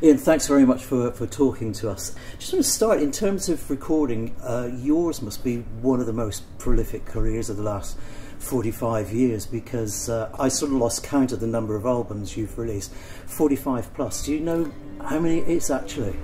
Iain, thanks very much for, for talking to us. Just want to start in terms of recording. Uh, yours must be one of the most prolific careers of the last 45 years because uh, I sort of lost count of the number of albums you've released 45 plus. Do you know how many it is actually?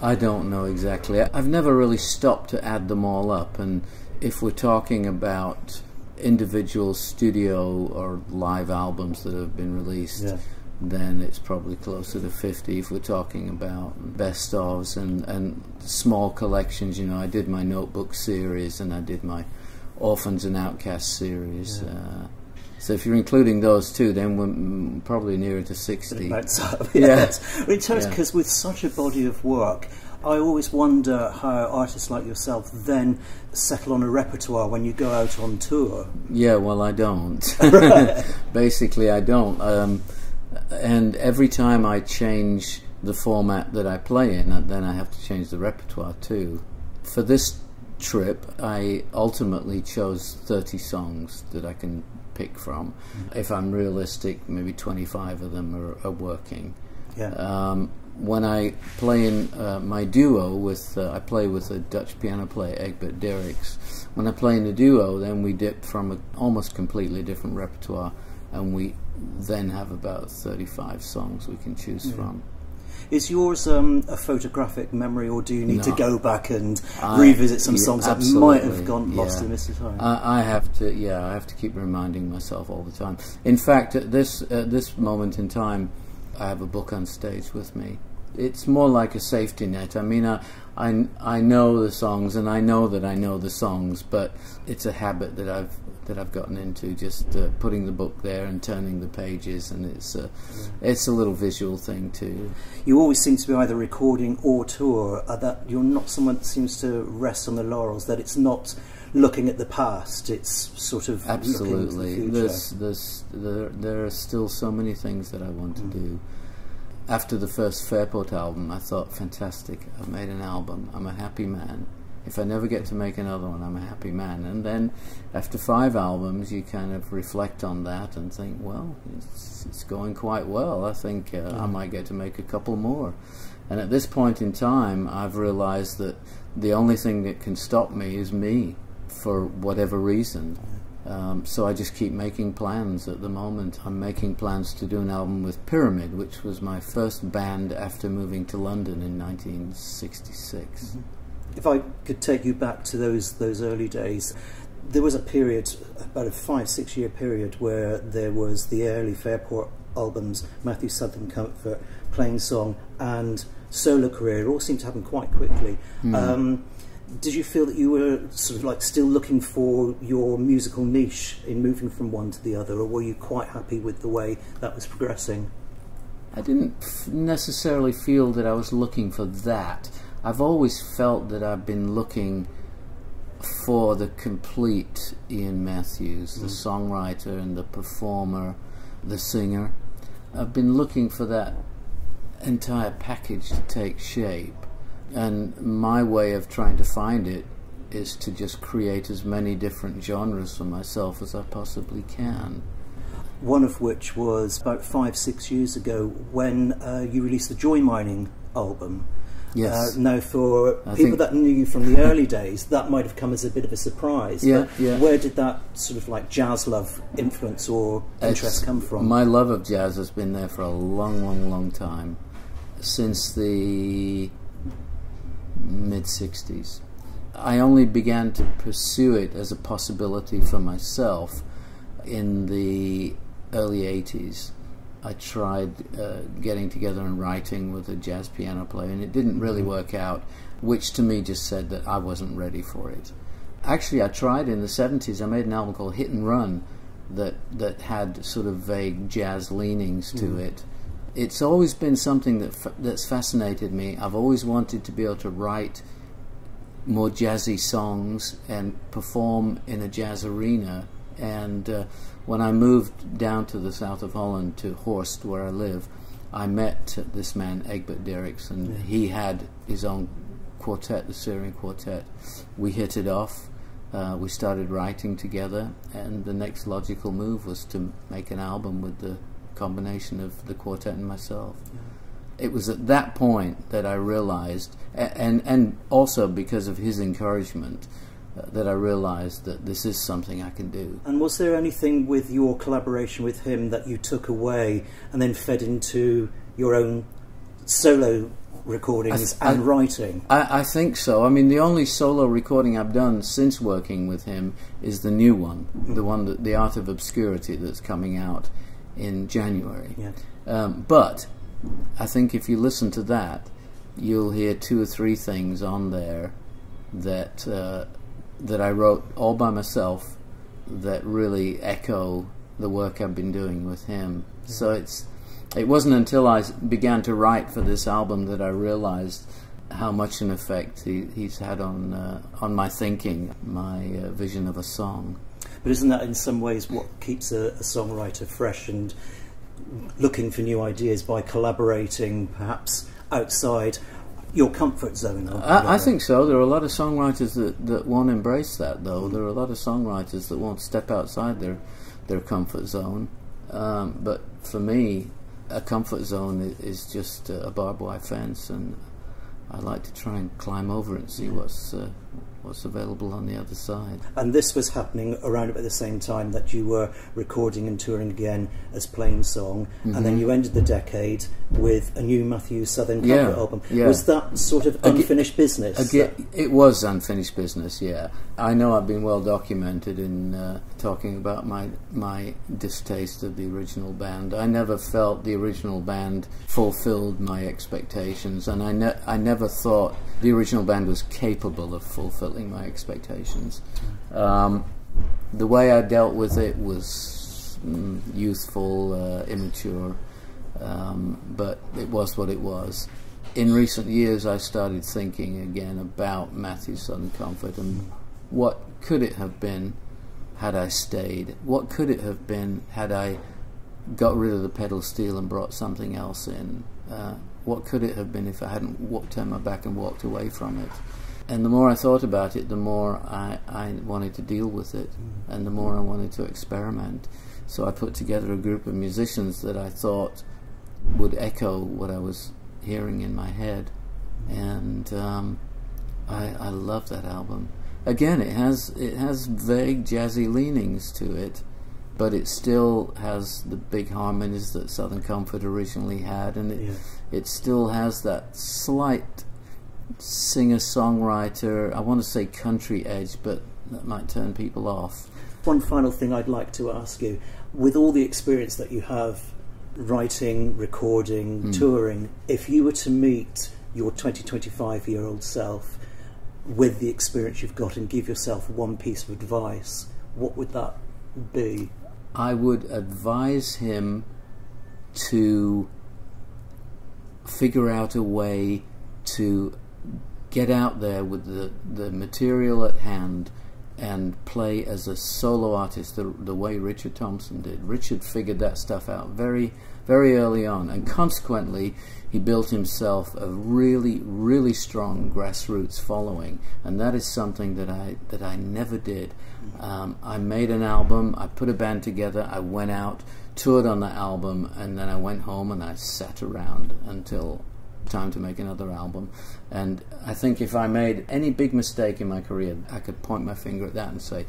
I don't know exactly. I've never really stopped to add them all up, and if we're talking about individual studio or live albums that have been released. Yeah then it's probably closer to 50 if we're talking about best ofs and, and small collections. You know, I did my notebook series and I did my Orphans and Outcasts series. Yeah. Uh, so if you're including those two, then we're probably nearer to 60. That's up, yes. Yeah. in terms, because yeah. with such a body of work, I always wonder how artists like yourself then settle on a repertoire when you go out on tour. Yeah, well, I don't. Basically, I don't. Um, and every time I change the format that I play in, then I have to change the repertoire too. For this trip, I ultimately chose 30 songs that I can pick from. Mm-hmm. If I'm realistic, maybe 25 of them are, are working. Yeah. Um, when I play in uh, my duo with, uh, I play with a Dutch piano player, Egbert Derix. When I play in the duo, then we dip from an almost completely different repertoire, and we then have about 35 songs we can choose yeah. from. Is yours um, a photographic memory, or do you need no. to go back and I, revisit some songs that might have gone lost yeah. in Mr. Time? I, I, have to, yeah, I have to keep reminding myself all the time. In fact, at this at this moment in time, I have a book on stage with me. It's more like a safety net. I mean, I, I, I know the songs, and I know that I know the songs, but it's a habit that I've that I've gotten into, just uh, putting the book there and turning the pages, and it's uh, yeah. it's a little visual thing too. You always seem to be either recording or tour. Uh, that you're not someone that seems to rest on the laurels. That it's not looking at the past. It's sort of absolutely. The there's, there's, there, there are still so many things that I want to mm. do. After the first Fairport album, I thought, fantastic, I've made an album, I'm a happy man if I never get to make another one, I'm a happy man. And then after five albums, you kind of reflect on that and think, well, it's, it's going quite well. I think uh, yeah. I might get to make a couple more. And at this point in time, I've realized that the only thing that can stop me is me for whatever reason. Um, so I just keep making plans at the moment. I'm making plans to do an album with Pyramid, which was my first band after moving to London in 1966. Mm -hmm if I could take you back to those those early days, there was a period, about a five six year period, where there was the early Fairport albums, Matthews Southern Comfort, Plainsong, and solo career. It all seemed to happen quite quickly. Mm. Um, did you feel that you were sort of like still looking for your musical niche in moving from one to the other, or were you quite happy with the way that was progressing? I didn't necessarily feel that I was looking for that. I've always felt that I've been looking for the complete Iain Matthews, mm. the songwriter and the performer, the singer. I've been looking for that entire package to take shape. And my way of trying to find it is to just create as many different genres for myself as I possibly can. One of which was about five, six years ago when uh, you released the Joy Mining album. Yes. Uh, now, for I people that knew you from the early days, that might have come as a bit of a surprise. Yeah, yeah. Where did that sort of like jazz love influence or interest it's, come from? My love of jazz has been there for a long, long, long time, since the mid '60s. I only began to pursue it as a possibility for myself in the early '80s I tried uh, getting together and writing with a jazz piano player, and it didn't really mm-hmm. work out, which to me just said that I wasn't ready for it. Actually, I tried in the 70s, I made an album called Hit and Run that, that had sort of vague jazz leanings to mm. it. It's always been something that that's fascinated me. I've always wanted to be able to write more jazzy songs and perform in a jazz arena. And uh, when I moved down to the south of Holland to Horst, where I live, I met this man Egbert Derix, and yeah. he had his own quartet, the Searing Quartet. We hit it off. Uh, we started writing together, and the next logical move was to make an album with the combination of the quartet and myself. Yeah. it was at that point that I realized, and and also because of his encouragement, that I realized that this is something I can do. And was there anything with your collaboration with him that you took away and then fed into your own solo recordings I, and I, writing? I, I, think so. I mean, the only solo recording I've done since working with him is the new one, mm. the one that the Art of Obscurity that's coming out in January. Yeah. Um, but I think if you listen to that, you'll hear two or three things on there that uh, that I wrote all by myself that really echo the work I've been doing with him. So it's it wasn't until I began to write for this album that I realized how much an effect he, he's had on uh, on my thinking, my uh, vision of a song. But isn't that in some ways what keeps a, a songwriter fresh and looking for new ideas by collaborating, perhaps outside your comfort zone? I, I, think so. There are a lot of songwriters that, that won't embrace that, though. There are a lot of songwriters that won't step outside their their comfort zone. Um, but for me, a comfort zone is, is just a barbed wire fence, and I like to try and climb over it and see what's uh, what's available on the other side. And this was happening around about the same time that you were recording and touring again as Plainsong, mm-hmm. and then mm-hmm. you ended the decade with a new Matthews Southern Comfort yeah, album. Yeah. Was that sort of unfinished business? it was unfinished business. Yeah, I know I've been well documented in uh, talking about my my distaste of the original band. I never felt the original band fulfilled my expectations, and I ne- I never thought the original band was capable of fulfilling my expectations. Um, the way I dealt with it was mm, youthful, uh, immature, um, but it was what it was. In recent years, I started thinking again about Matthews Southern Comfort and what could it have been had I stayed? What could it have been had I got rid of the pedal steel and brought something else in? Uh, what could it have been if I hadn't walked, turned my back and walked away from it? And the more I thought about it, the more I, I wanted to deal with it, mm. and the more I wanted to experiment. So I put together a group of musicians that I thought would echo what I was hearing in my head, and um, I, I love that album. Again, it has it has vague jazzy leanings to it, but it still has the big harmonies that Southern Comfort originally had, and it yeah. it still has that slight singer songwriter. I want to say country edge, but that might turn people off. One final thing I'd like to ask you: with all the experience that you have writing, recording, mm. touring, if you were to meet your 20, 25 year old self with the experience you've got and give yourself one piece of advice, what would that be? I would advise him to figure out a way to get out there with the, the material at hand and play as a solo artist the, the way Richard Thompson did. Richard figured that stuff out very, very early on, and consequently, he built himself a really, really strong grassroots following, and that is something that I that I never did. Um, I made an album, I put a band together, I went out, toured on the album, and then I went home and I sat around until time to make another album. And I think if I made any big mistake in my career, I could point my finger at that and say,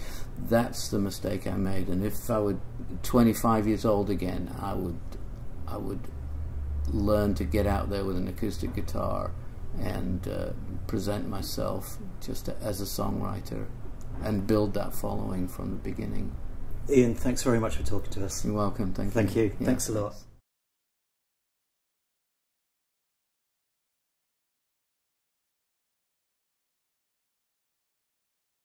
that's the mistake I made. And if I were 25 years old again, I would, I would learn to get out there with an acoustic guitar and uh, present myself just as a songwriter and build that following from the beginning. Iain, thanks very much for talking to us. You're welcome. Thank, Thank you. you. Yeah. Thanks a lot.